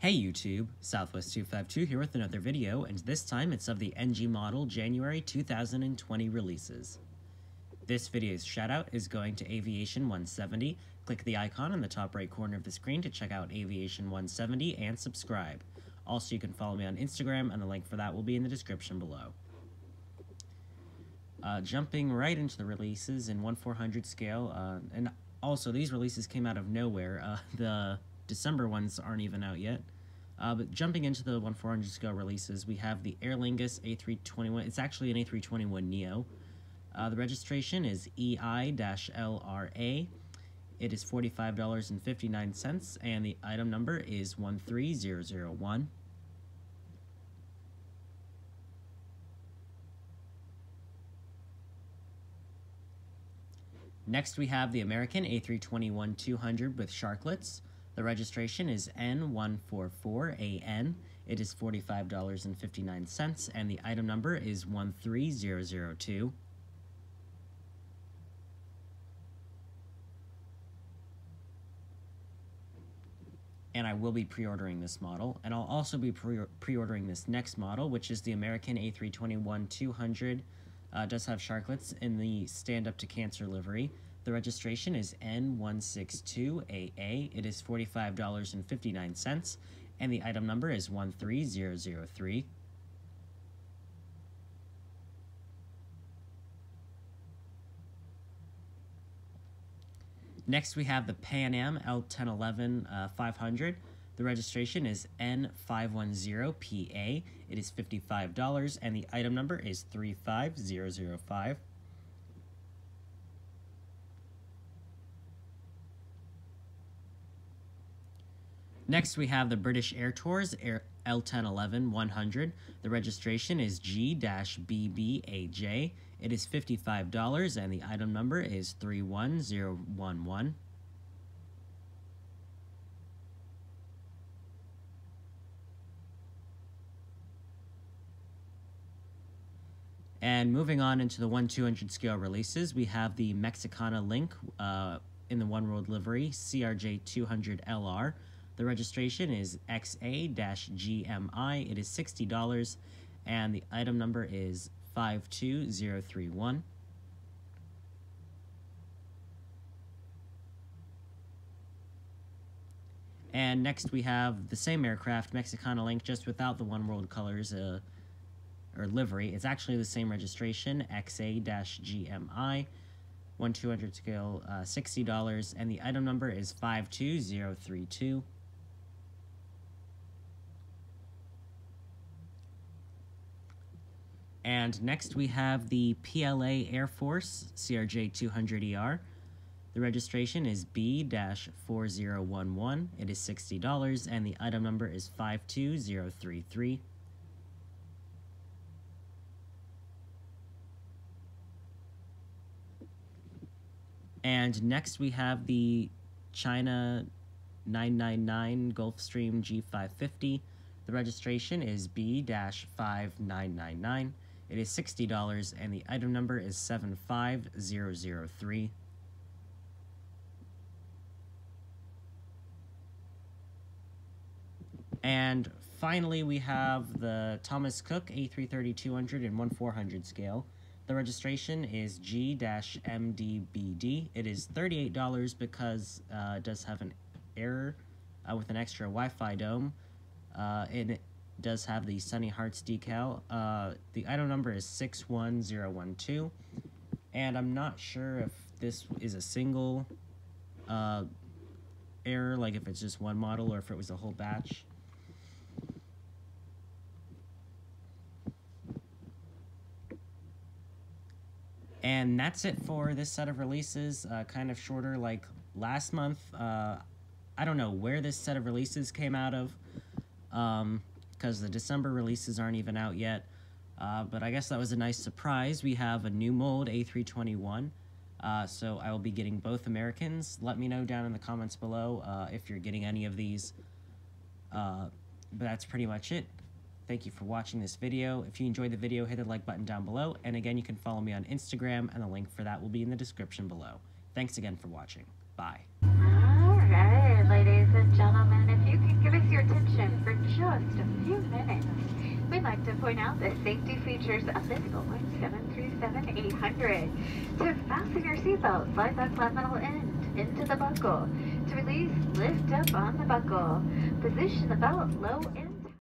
Hey YouTube, Southwest252 here with another video, and this time it's of the NG model January 2020 releases. This video's shoutout is going to Aviation 170. Click the icon in the top right corner of the screen to check out Aviation 170 and subscribe. Also, you can follow me on Instagram, and the link for that will be in the description below. Uh, jumping right into the releases in 1 400 scale, uh, and also these releases came out of nowhere. Uh, the December ones aren't even out yet. Uh, but jumping into the 1 400 scale releases, we have the Aer Lingus A321. It's actually an A321 Neo. Uh, the registration is EI-LRA. It is $45.59, and the item number is 13001. Next, we have the American A321-200 with sharklets. The registration is N144AN. It is $45.59, and the item number is 13002. and I will be pre-ordering this model, and I'll also be pre-ordering this next model, which is the American A321-200. Uh, does have sharklets in the stand-up to cancer livery. The registration is N162AA. It is $45.59, and the item number is 13003. Next, we have the Pan Am L1011 uh, 500. The registration is N510PA. It is $55, and the item number is 35005. Next, we have the British Air Tours Air L1011 100. The registration is G-BBAJ. It is $55, and the item number is 31011. And moving on into the 1 200 scale releases, we have the Mexicana Link uh, in the One World livery, CRJ 200LR. The registration is XA-GMI. It is $60, and the item number is 52031. And next we have the same aircraft, Mexicana Link, just without the One World colors uh, or livery. It's actually the same registration, XA-GMI, 1 200 scale, uh, $60, and the item number is 52032. And next we have the PLA Air Force CRJ 200ER. The registration is B-4011. It is $60 and the item number is 52033. And next we have the China 999 Gulfstream G550. The registration is B-5999. It is $60 and the item number is 75003. And finally, we have the Thomas Cook A330-200 and 1-400 scale. The registration is G-MDBD. It is $38 because uh, it does have an error uh, with an extra Wi-Fi dome. Uh, and does have the Sunny Hearts decal. Uh, the item number is 61012, and I'm not sure if this is a single uh, error, like if it's just one model or if it was a whole batch. And that's it for this set of releases, uh, kind of shorter like last month. Uh, I don't know where this set of releases came out of. Um, because the December releases aren't even out yet. Uh, but I guess that was a nice surprise. We have a new mold, A321. Uh, so I will be getting both Americans. Let me know down in the comments below uh, if you're getting any of these. Uh, but that's pretty much it. Thank you for watching this video. If you enjoyed the video, hit the like button down below. And again, you can follow me on Instagram, and the link for that will be in the description below. Thanks again for watching. Bye. All right, ladies and gentlemen, if you can give us your attention just a few minutes. We'd like to point out the safety features of this Boeing 737-800. To fasten your seatbelt, slide that flat metal end into the buckle. To release, lift up on the buckle. Position the belt low and